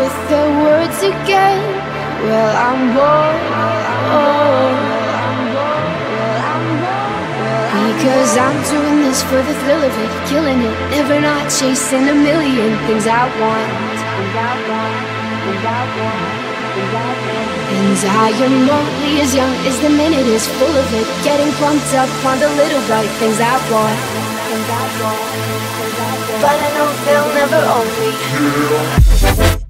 with the words again. Well, I'm bored. Because I'm doing this for the thrill of it, killing it, never not chasing a million things I want. And I am only as young as the minute is full of it, getting pumped up on the little bright things I want. But I know they'll never own me.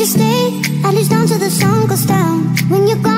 just stay? At least down till the sun goes down. When you go.